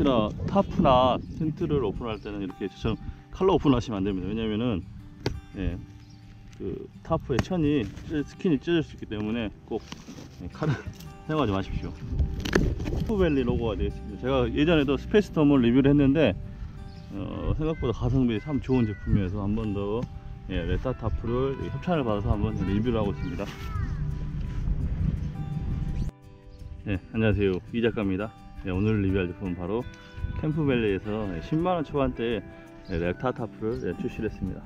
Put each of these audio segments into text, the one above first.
혹시나 타프나 텐트를 오픈할 때는 이렇게 저처럼 칼로 오픈하시면 안 됩니다. 왜냐면은 예, 그 타프의 천이 찢- 스킨이 찢어질 수 있기 때문에 꼭 예, 칼을 사용하지 마십시오. 캠프밸리 로고가 되어 있습니다. 제가 예전에도 스페이스돔을 리뷰를 했는데 어, 생각보다 가성비 참 좋은 제품이어서 한 번 더 예, 렉타 타프를 협찬을 받아서 한번 리뷰를 하고 있습니다. 네, 안녕하세요. 이 작가입니다. 네, 오늘 리뷰할 제품은 바로 캠프밸리에서 10만원 초반대에 네, 렉타 타프를 네, 출시를 했습니다.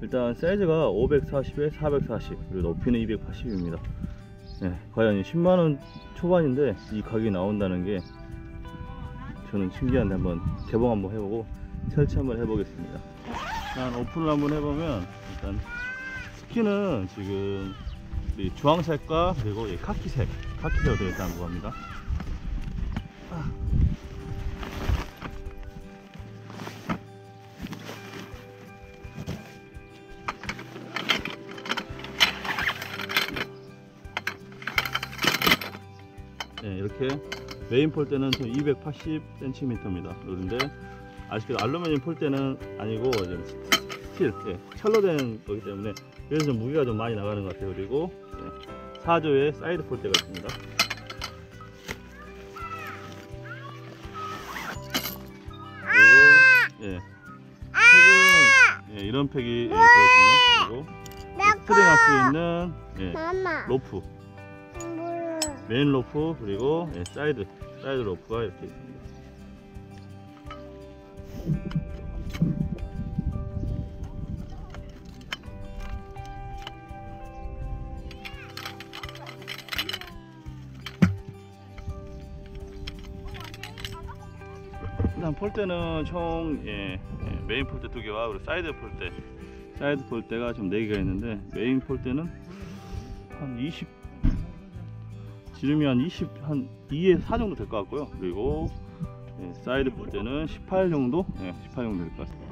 일단 사이즈가 540에 440 그리고 높이는 280입니다. 네, 과연 10만원 초반인데 이 가격이 나온다는 게 저는 신기한데 한번 개봉 한번 해보고 설치 한번 해보겠습니다. 일단 오픈을 한번 해보면 일단 스킨은 지금 이 주황색과 그리고 이 카키색 카키색으로 되어 있다는 겁니다. 네, 이렇게 메인 폴대는 280cm입니다. 그런데 아쉽게도 알루미늄 폴대는 아니고 스틸, 예, 철로 된 거기 때문에 그래서 좀 무게가 좀 많이 나가는 것 같아요. 그리고 예, 4조의 사이드 폴대가 있습니다. 예, 팩은 예, 이런 팩이 예, 들어있고요. 그리고 스트링할 수 있는 예, 엄마. 로프 몰라. 메인 로프 그리고 예, 사이드 사이드 로프가 이렇게 있습니다. 일단 폴대는 총 예, 예, 메인 폴대 두 개와 그리고 사이드 폴대 사이드 폴대가 좀네 개가 있는데 메인 폴대는 한 20, 지름이 한 20, 한 2에 4 정도 될 것 같고요. 그리고 예, 사이드 폴대는 18 정도, 예, 18 정도 될 것 같습니다.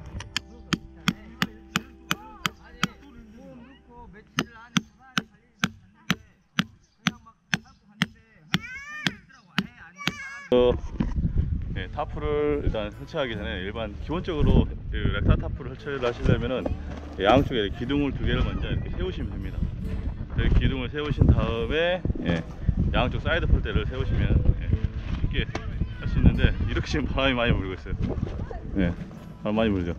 어, 예, 타프를 일단 설치하기 전에 일반 기본적으로 그 렉타 타프를 설치를 하시려면은 양쪽에 기둥을 두 개를 먼저 이렇게 세우시면 됩니다. 이렇게 기둥을 세우신 다음에 예, 양쪽 사이드 폴대를 세우시면 예, 쉽게 할 수 있는데 이렇게 지금 바람이 많이 불고 있어요. 예, 바람 많이 불죠.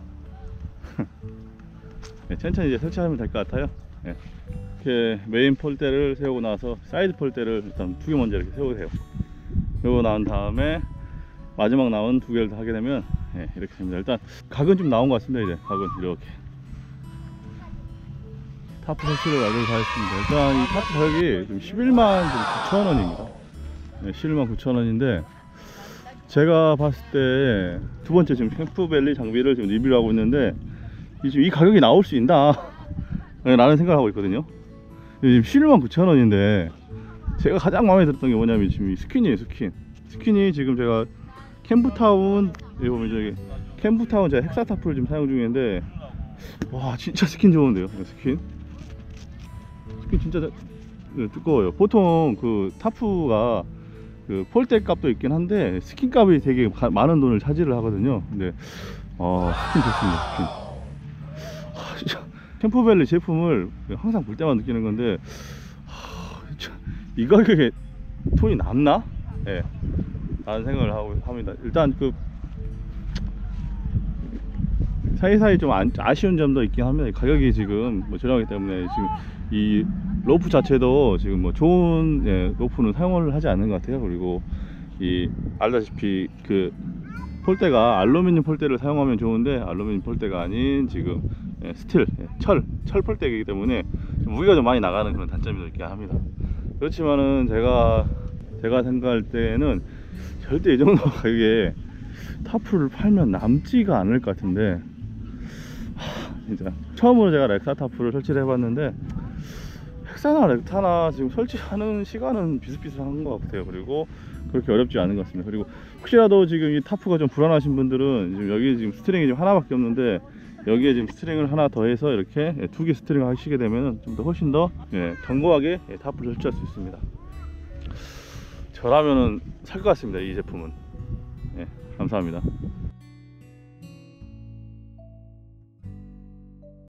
예, 천천히 이제 설치하면 될 것 같아요. 예. 이렇게 메인 폴대를 세우고 나서 사이드 폴대를 일단 두 개 먼저 이렇게 세우세요. 그러고 나온 다음에 마지막 나온 두 개를 다 하게 되면 예, 이렇게 됩니다. 일단 각은 좀 나온 것 같습니다. 이제 각은 이렇게. 타프 설치를 완전히 다 했습니다. 일단 이 타프 가격이 지금 11만 9천 원입니다. 네, 11만 9천 원인데 제가 봤을 때 두 번째 지금 캠프밸리 장비를 지금 리뷰를 하고 있는데 이 지금 이 가격이 나올 수 있나 네, 라는 생각을 하고 있거든요. 지금 11만 9천 원인데 제가 가장 마음에 들었던 게 뭐냐면 지금 이 스킨이에요 스킨. 스킨이 지금 제가 캠프타운 여기 보면 저기 캠프타운 제가 헥사타프를 지금 사용 중인데 와 진짜 스킨 좋은데요 스킨. 스킨 진짜 자- 네, 두꺼워요. 보통 그 타프가 그 폴대 값도 있긴 한데 스킨 값이 되게 가- 많은 돈을 차지를 하거든요. 근데 어 스킨 좋습니다. 스킨. 아, 진짜 캠퍼밸리 제품을 항상 볼 때만 느끼는 건데 하, 진짜 이 가격에 돈이 남나? 예. 라는 생각을 하고 합니다. 일단 그 사이사이 좀 안- 아쉬운 점도 있긴 합니다. 가격이 지금 뭐 저렴하기 때문에 지금 이 로프 자체도 지금 뭐 좋은 예, 로프는 사용을 하지 않는 것 같아요. 그리고 이 알다시피 그 폴대가 알루미늄 폴대를 사용하면 좋은데 알루미늄 폴대가 아닌 지금 예, 스틸 예, 철, 철 폴대이기 때문에 좀 무게가 좀 많이 나가는 그런 단점이 있긴 합니다. 그렇지만은 제가 제가 생각할 때는 절대 이 정도 가격에 타프를 팔면 남지가 않을 것 같은데 하, 진짜. 처음으로 제가 렉타 타프를 설치를 해봤는데 헥사나 렉타나 지금 설치하는 시간은 비슷비슷한 것 같아요. 그리고 그렇게 어렵지 않은 것 같습니다. 그리고 혹시라도 지금 이 타프가 좀 불안하신 분들은 지금 여기 지금 스트링이 지금 하나밖에 없는데 여기에 지금 스트링을 하나 더해서 이렇게 두 개 스트링 하시게 되면 좀 더 훨씬 더 예, 견고하게 예, 타프를 설치할 수 있습니다. 저라면은 살것 같습니다 이 제품은 예, 감사합니다.